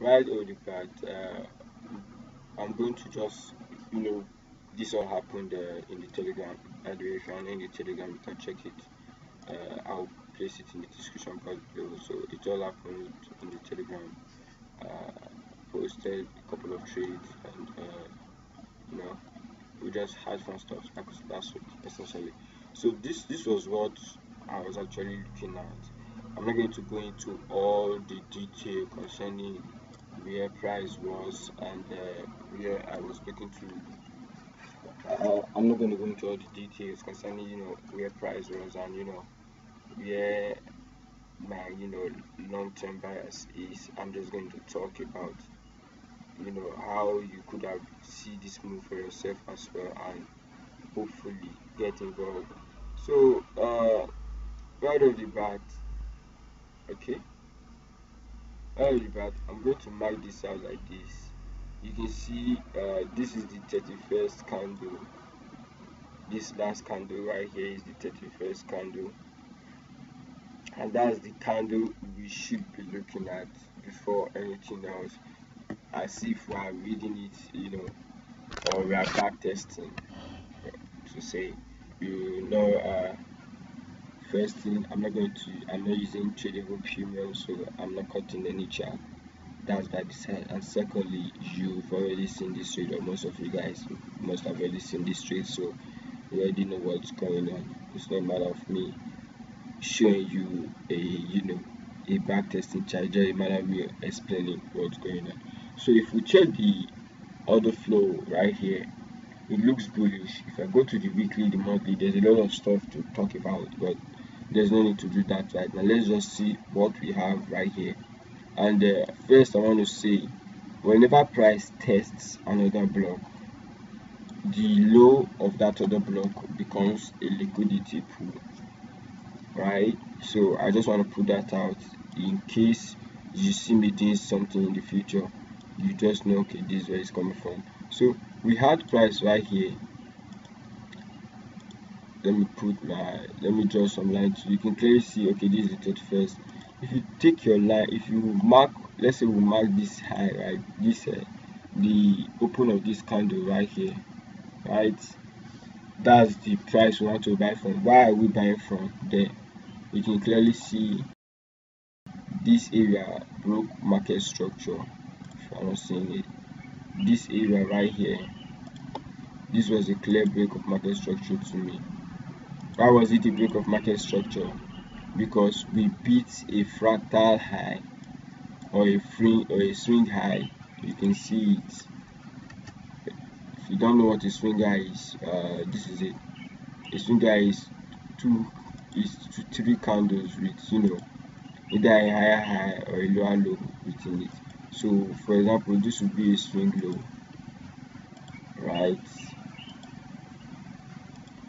right or the bad uh, i'm going to just you know this all happened uh, in the telegram. Way if you're in the telegram you can check it. Uh, i'll place it in the description box below. So it all happened in the telegram. Uh, posted a couple of trades and uh, you know we just had fun stuff. That's, that's what essentially. So this this was what i was actually looking at. I'm not going to go into all the detail concerning where price was and uh, where I was looking to. Uh, I'm not going to go into all the details concerning you know where price was and you know where my you know long-term bias is. I'm just going to talk about you know how you could have see this move for yourself as well and hopefully get involved. So uh, right off the bat, okay Alright but I'm going to mark this out like this. You can see uh, this is the 31st candle. This last candle right here is the 31st candle. And that's the candle we should be looking at before anything else. As if we are reading it, you know, or we are back testing to say, you know, uh, first thing i'm not going to i'm not using TradingView premium so i'm not cutting any chart. That's by design and secondly you've already seen this trade or most of you guys must have already seen this trade so you already know what's going on. It's not a matter of me showing you a you know a back testing chart. Just a matter of me explaining what's going on. So if we check the order flow right here it looks bullish. If i go to the weekly the monthly there's a lot of stuff to talk about but there's no need to do that right? Now let's just see what we have right here. And uh, first i want to say whenever price tests an order block the low of that order block becomes a liquidity pool right? So i just want to put that out. In case you see me doing something in the future you just know okay this is where it's coming from. So we had price right here let me put my let me draw some lines so you can clearly see okay this is the 31st if you take your line if you mark let's say we mark this high right this uh, the open of this candle right here right that's the price we want to buy from. Why are we buying from there? You can clearly see this area broke market structure if i'm not seeing it. This area right here this was a clear break of market structure to me why was it a break of market structure? Because we beat a fractal high or a free or a swing high. You can see it. If you don't know what a swing high is, uh, this is it. A swing high is two is two, three candles with you know either a higher high or a lower low within it. So for example, this would be a swing low, right?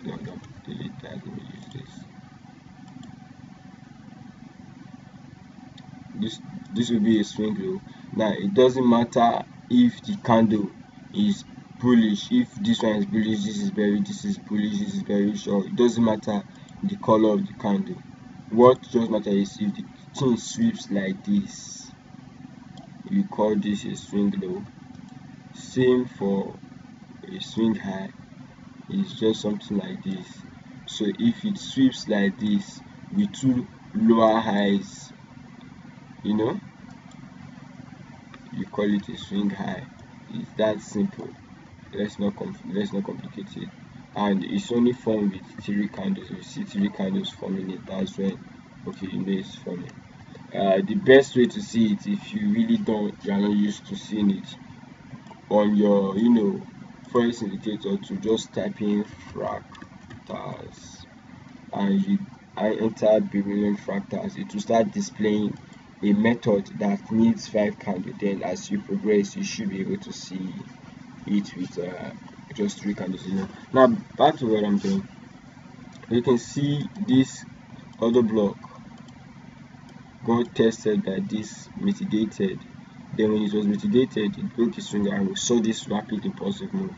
No, no delete that let me use this this this will be a swing low now it doesn't matter if the candle is bullish if this one is bullish this is very this is bullish this is very short it doesn't matter the color of the candle. What just matters is if the thing sweeps like this. We call this a swing low same for a swing high. It's just something like this. So if it sweeps like this with two lower highs you know you call it a swing high. It's that simple. Let's not let's not complicate it. And it's only formed with three candles. You see three candles forming it that's when okay you know it's forming. Uh, the best way to see it if you really don't you are not used to seeing it on your you know first indicator to just type in fractals. And you I enter Brilliant fractals. It will start displaying a method that needs five candles then as you progress you should be able to see it with uh, just three candles you know. Now back to what I'm doing. You can see this order block. Got tested by this mitigated. Then when it was mitigated it broke its finger and we saw this rapid impulsive move.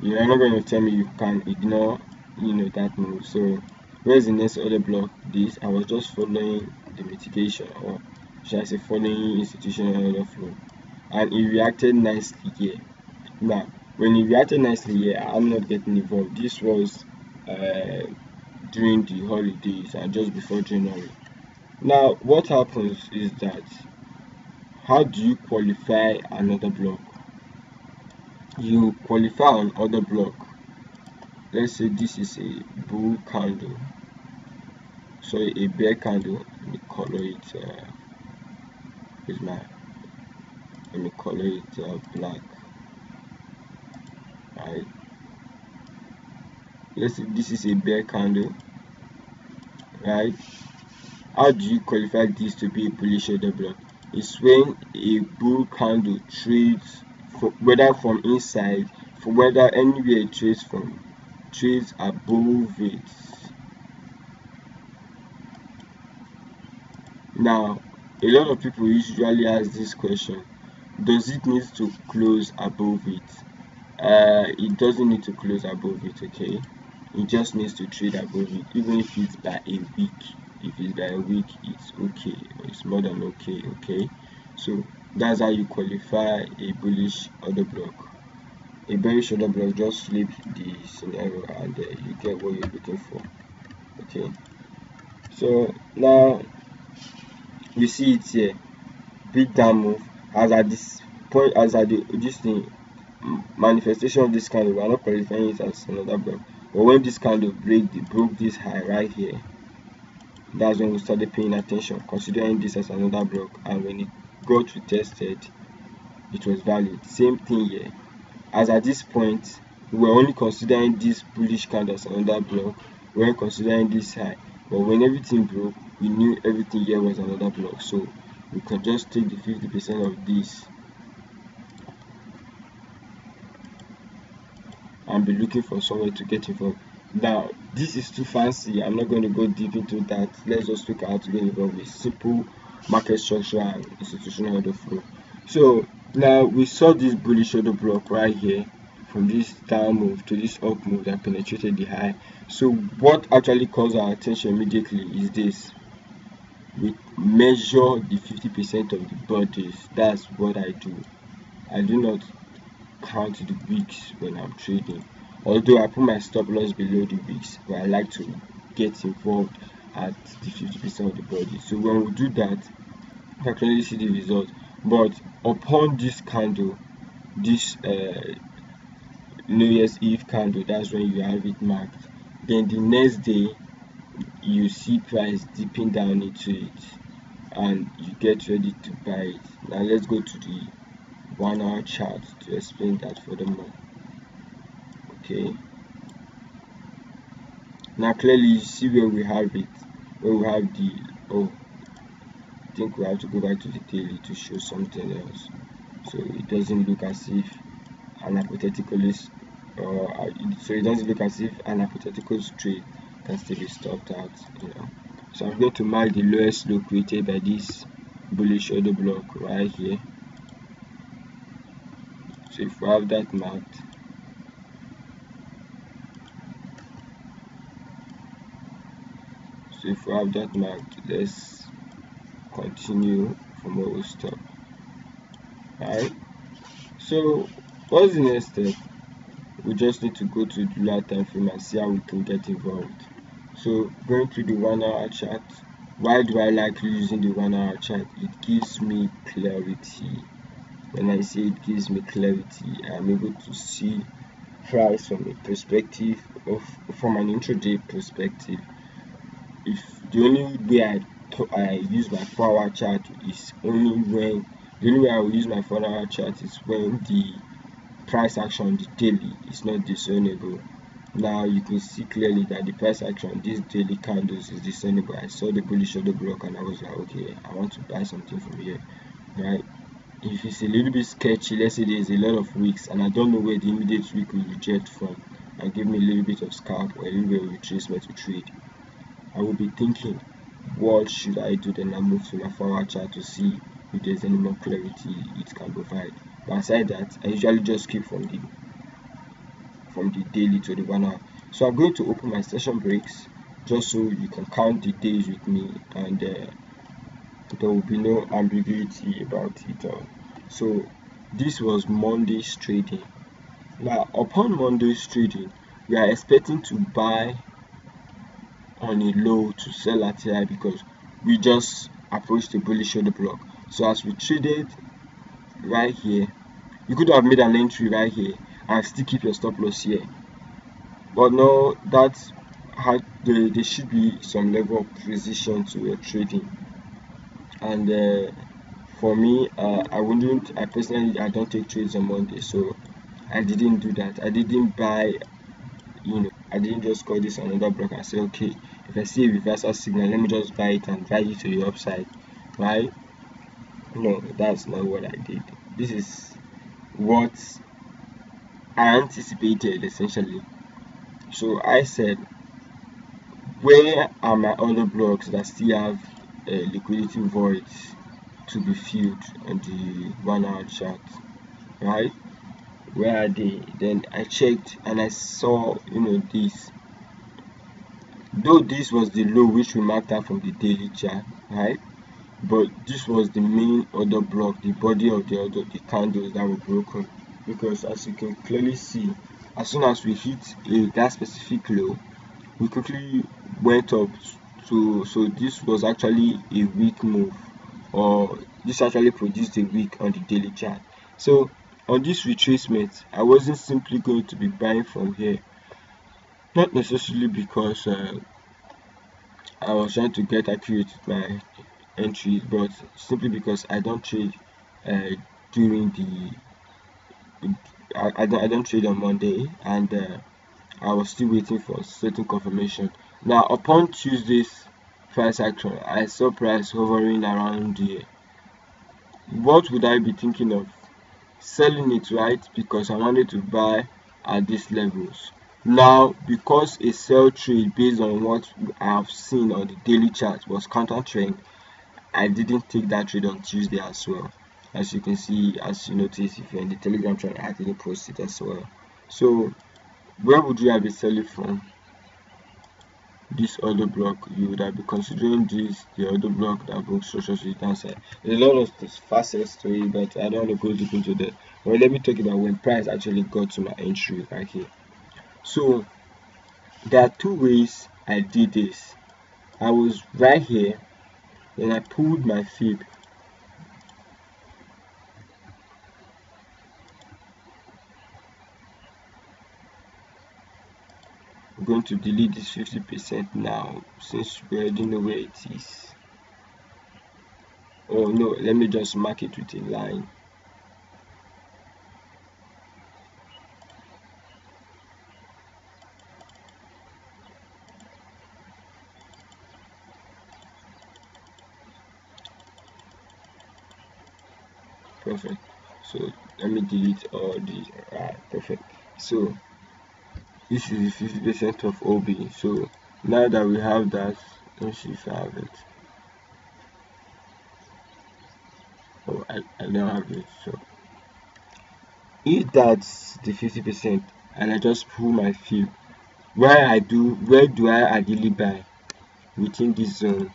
You're not going to tell me you can ignore you know that move. So where's the next order block? This i was just following the mitigation or i say following institutional flow. And he reacted nicely here. Now when he reacted nicely here i'm not getting involved. This was uh, during the holidays and just before january. Now what happens is that how do you qualify an order block? You qualify on order block. Let's say this is a bull candle. So a bear candle let me color it uh, with my let me color it uh, black. Right. Let's say this is a bear candle. Right. How do you qualify this to be a bullish order block? It's when a bull candle trades for, whether from inside for whether anywhere it trades from trades above it. Now a lot of people usually ask this question does it need to close above it? Uh, it doesn't need to close above it okay? It just needs to trade above it even if it's by a week. If it's by a week it's okay it's more than okay okay? So that's how you qualify a bullish order block. A bearish order block just flip the scenario and uh, you get what you're looking for okay? So now you see it here big down move. As at this point as at the this thing manifestation of this candle we are not qualifying it as an order block. But when this candle break the broke this high right here that's when we started paying attention considering this as an order block. And when it got retested it was valid. Same thing here. As at this point we were only considering this bullish candle as an order block we weren't considering this high. But when everything broke we knew everything here was an order block so we can just take the 50 percent of this and be looking for somewhere to get involved. Now this is too fancy. I'm not going to go deep into that. Let's just look at how to get involved with simple market structure and institutional order flow. So now we saw this bullish order block right here from this down move to this up move that penetrated the high. So what actually calls our attention immediately is this we measure the 50 percent of the bodies. That's what i do. I do not count the weeks when i'm trading although i put my stop loss below the weeks but i like to get involved at the 50 percent of the body. So when we do that you can see the result but upon this candle this uh, new year's eve candle that's when you have it marked. Then the next day you see price dipping down into it and you get ready to buy it. Now let's go to the one hour chart to explain that furthermore. Okay. Now clearly you see where we have it where we have the oh I think we have to go back to the daily to show something else. So it doesn't look as if an hypothetical is uh, so it doesn't look as if an hypothetical trade still be stopped out you know. So i'm going to mark the lowest low created by this bullish order block right here. So if we have that marked so if we have that marked let's continue from where we stop right? So what's the next step? We just need to go to the lower time frame and see how we can get involved so going to the one hour chart why do i like using the one hour chart it gives me clarity. When i say it gives me clarity i'm able to see price from a perspective of from an intraday perspective. If the only way i I use my 4 hour chart is only when the only way I will use my 4 hour chart is when the price action on the daily is not discernible. Now you can see clearly that the price action on these daily candles is discernible. I saw the bullish order block and I was like, okay, I want to buy something from here, right? If it's a little bit sketchy, let's say there's a lot of weeks and I don't know where the immediate week will reject from and give me a little bit of scalp or a little bit of retracement to trade, I will be thinking, what should I do then I move to my forward chart to see if there's any more clarity it can provide but aside that I usually just keep from the from the daily to the one hour. So I'm going to open my session breaks just so you can count the days with me and uh, there will be no ambiguity about it all. So this was monday's trading. Now upon monday's trading we are expecting to buy on a low to sell at high because we just approached the bullish order block. So as we traded right here you could have made an entry right here and still keep your stop loss here. But no that how there, there should be some level of precision to your trading. And uh, for me uh, i wouldn't i personally i don't take trades on monday so i didn't do that. I didn't buy you know i didn't just call this an order block and say okay if i see a reversal signal let me just buy it and ride it to the upside. Right no that's not what i did. This is what i anticipated essentially. So i said where are my order blocks that still have liquidity voids to be filled on the one hour chart right? Where are they? Then i checked and i saw you know this. Though this was the low which we marked out from the daily chart right? But this was the main order block the body of the other the candles that were broken because as you can clearly see as soon as we hit a that specific low we quickly went up to so this was actually a weak move or this actually produced a week on the daily chart. So on this retracement i wasn't simply going to be buying from here not necessarily because uh, i was trying to get accurate with my entries but simply because i don't trade uh, during the I, I, don't, I don't trade on monday and uh, i was still waiting for certain confirmation. Now upon tuesday's price action i saw price hovering around here what would i be thinking of selling it right? Because i wanted to buy at these levels. Now because a sell trade based on what i have seen on the daily chart was counter trend i didn't take that trade on tuesday as well as you can see as you notice if you're in the telegram channel i didn't post it as well. So where would you have been selling from? This order block you would have been considering this the order block that broke structure to downside there's a lot of facets to it but i don't want to go deep into that. Well let me talk about when price actually got to my entry right here. So there are two ways i did this. I was right here then i pulled my fib going to delete this 50% now since we already know where it is? Oh no let me just mark it with a line. Perfect. So let me delete all these right uh, perfect. So this is 50 percent of ob so now that we have that let's see if i have it. Oh i, I don't have it so. If that's the 50 percent and i just pull my fib where i do where do i ideally buy? Within this zone.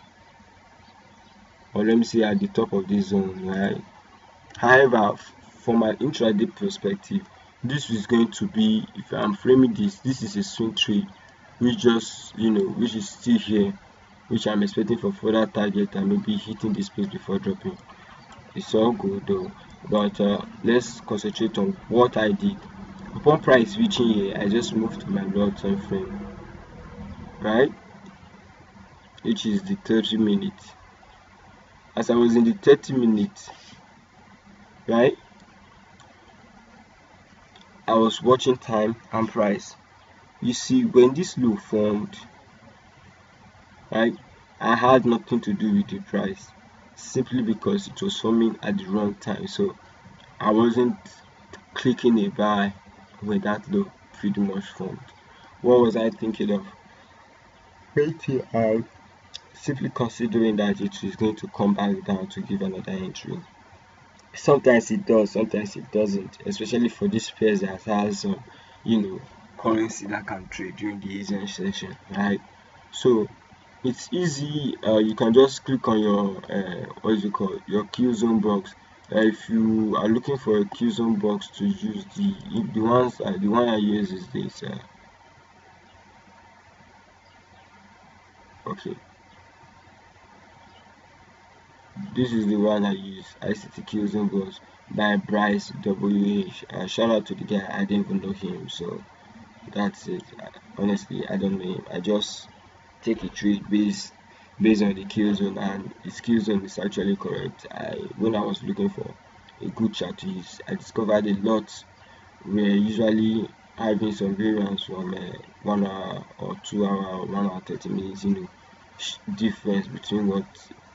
Or let me say at the top of this zone right? However from my intraday perspective this is going to be if i'm framing this this is a swing trade which just you know which is still here which i'm expecting for further target and maybe hitting this place before dropping. It's all good though. But uh, let's concentrate on what i did. Upon price reaching here i just moved to my lower time frame right? Which is the 30 minutes. As i was in the 30 minutes right I was watching time and price. You see, when this low formed, right, I had nothing to do with the price simply because it was forming at the wrong time. So I wasn't clicking a buy when that low pretty much formed. What was I thinking of? Waiting out, simply considering that it is going to come back down to give another entry sometimes it does sometimes it doesn't especially for this pairs that has some you know currency that can trade during the asian session right? So it's easy uh, you can just click on your uh, what is it called your q zone box. Uh, if you are looking for a QZone box to use the the ones uh, the one I use is this uh, okay this is the one I use. ICT QZone box by Bryce WH uh, shout out to the guy I didn't even know him so that's it. Honestly I don't know him. I just take a trade based based on the kill zone and his kill zone is actually correct. I when I was looking for a good chart to use I discovered a lot. Were usually having some variance from uh, one hour or two hour or one hour 30 minutes you know difference between what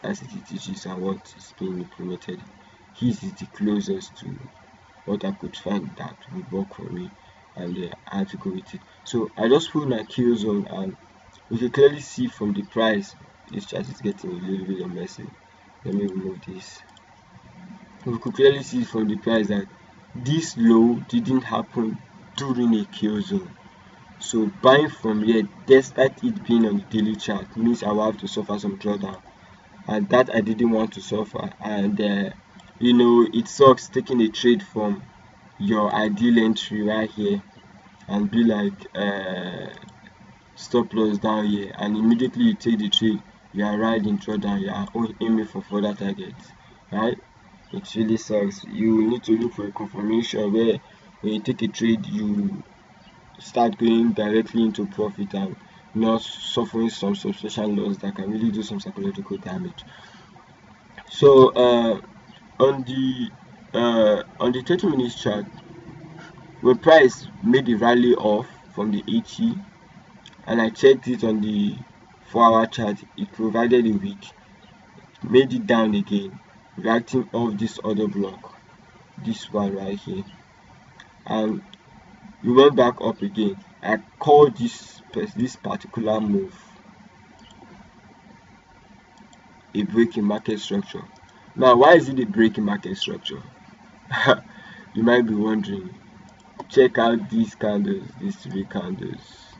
ICT teaches and what is being implemented his is the closest to what I could find that would work for me and uh, I go with it. So I just put my kill zone and we can clearly see from the price this chart is getting a little bit messy. Let me remove this. We could clearly see from the price that this low didn't happen during a kill zone. So buying from here despite it being on the daily chart means i will have to suffer some drawdown and that i didn't want to suffer. And uh, you know it sucks taking a trade from your ideal entry right here and be like uh, stop loss down here. And immediately you take the trade you are riding drawdown you are aiming for further targets right? It really sucks. You need to look for a confirmation where when you take a trade you start going directly into profit and not suffering some substantial loss that can really do some psychological damage. So uh, on the uh, on the 30 minutes chart when price made the rally off from the 80 and I checked it on the 4 hour chart. It provided a week made it down again reacting off this order block this one right here. And we went back up again I call this this particular move. A break in market structure. Now why is it a break in market structure? You might be wondering. Check out these candles these three candles.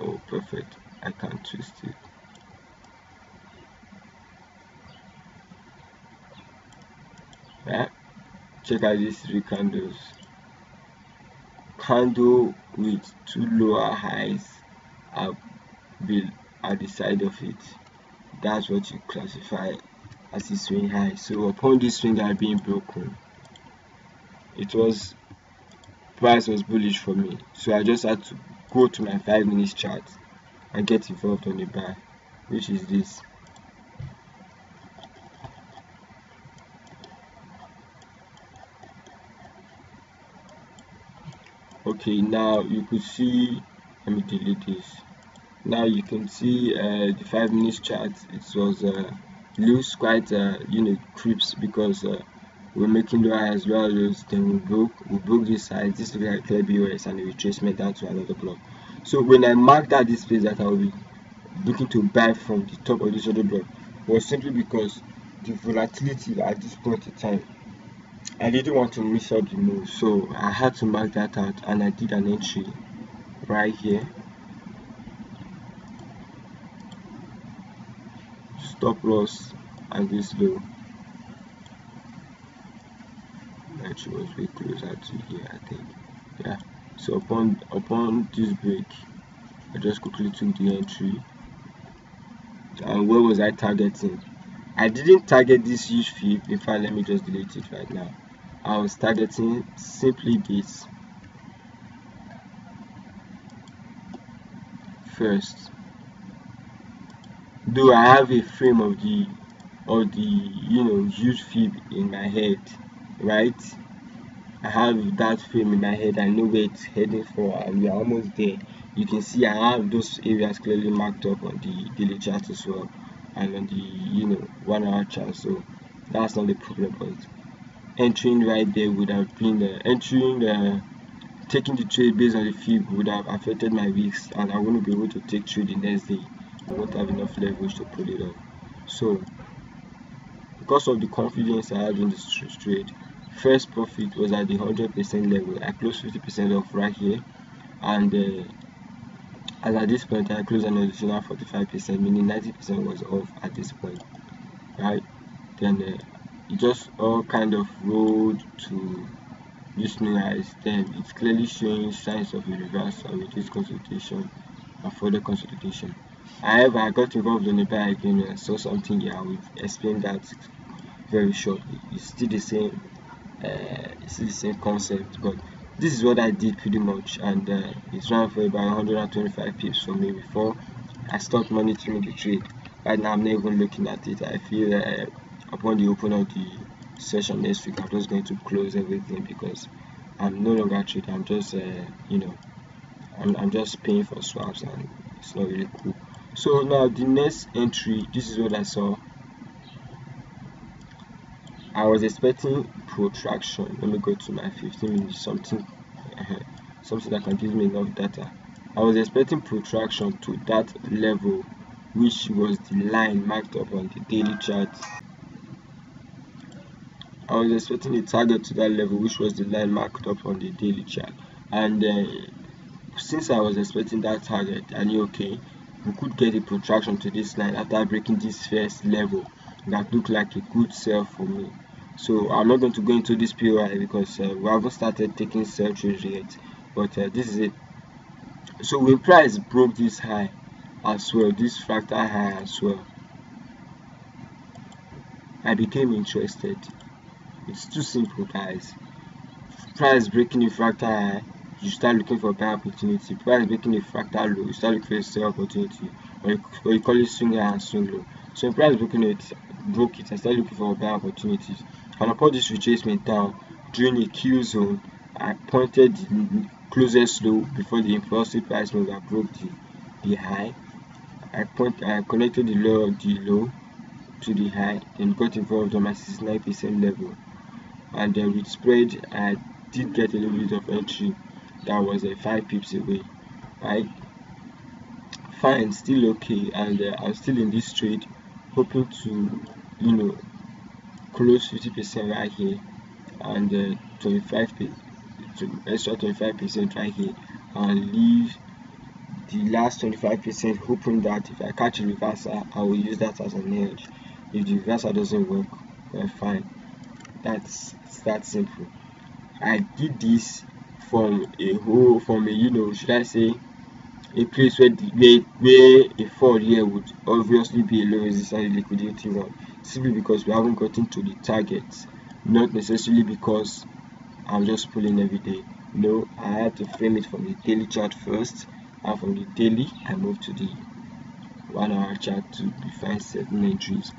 Oh perfect. I can't twist it yeah check out these three candles. Candle with two lower highs are at the side of it. That's what you classify as a swing high. So upon this swing high being broken it was price was bullish for me. So I just had to go to my 5 minutes chart and get involved on the buy which is this okay now you could see let me delete this. Now you can see uh, the 5 minutes chart. It was uh, loose quite uh, you know creeps because uh, we're making the as well as then we broke we broke this side. This looks like clear BOS and retracement down to an order block. So when I marked out this place that I will be looking to buy from the top of this order block was simply because the volatility at this point in time I didn't want to miss out the move so I had to mark that out and I did an entry right here. Stop loss and this low. She was way closer to here I think. Yeah so upon upon this break I just quickly took the entry. And where was I targeting? I didn't target this huge fib in fact let me just delete it right now I was targeting simply this. First though I have a frame of the of the you know huge fib in my head right? I have that frame in my head I know where it's heading for and we are almost there. You can see I have those areas clearly marked up on the daily chart as well and on the you know one hour chart so that's not the problem but entering right there would have been entering uh, taking the trade based on the fib would have affected my weeks and I wouldn't be able to take trade the next day. I won't have enough leverage to pull it off. So because of the confidence I had in this trade first profit was at the 100% level i closed 50% off right here. And uh, at this point I closed an additional 45% meaning 90% was off at this point right? Then uh, just all kind of rolled to this new highs then it's clearly showing signs of a reversal with this consultation and further consolidation however I got involved in a buy again and saw something here. I will explain that very shortly. It's still the same uh, it's still the same concept but this is what I did pretty much and uh, it ran for about 125 pips for me before I stopped monitoring the trade. Right now I'm not even looking at it. I feel uh, upon the open of the session next week I'm just going to close everything because I'm no longer trading I'm just uh, you know I'm, I'm just paying for swaps and it's not really cool. So now the next entry this is what I saw. I was expecting protraction. Let me go to my 15 minutes something uh, something that can give me enough data. I was expecting protraction to that level which was the line marked up on the daily chart I was expecting a target to that level which was the line marked up on the daily chart. And uh, since I was expecting that target I knew okay we could get a protraction to this line after breaking this first level that looked like a good sell for me. So i'm not going to go into this poi because uh, we haven't started taking sell trades yet but uh, this is it. So when price broke this high as well this fractal high as well? I became interested it's too simple guys. Price breaking the fractal you start looking for buy opportunity. Price breaking a fractal low you start looking for a sell opportunity. Or you, or you call it swing high and swing low. So price breaking it broke it and start looking for buy opportunities and upon this retracement down during a Q zone, I pointed the closest low before the impulsive price move that broke the, the high. I point I connected the low the low to the high and got involved on my 69% level. And then with spread I did get a little bit of entry that was a uh, 5 pips away. Right? Fine, still okay, and uh, I'm still in this trade, hoping to you know close 50% right here and uh, 25 extra 25% right here and leave the last 25% hoping that if I catch a reversal I will use that as an edge if the reversal doesn't work well fine that's that simple. I did this from a whole from a you know should I say a place where the, where, where a here would obviously be a low resistance liquidity one simply because we haven't gotten to the targets not necessarily because I'm just pulling every day. No I had to frame it from the daily chart first and from the daily I moved to the one hour chart to define certain entries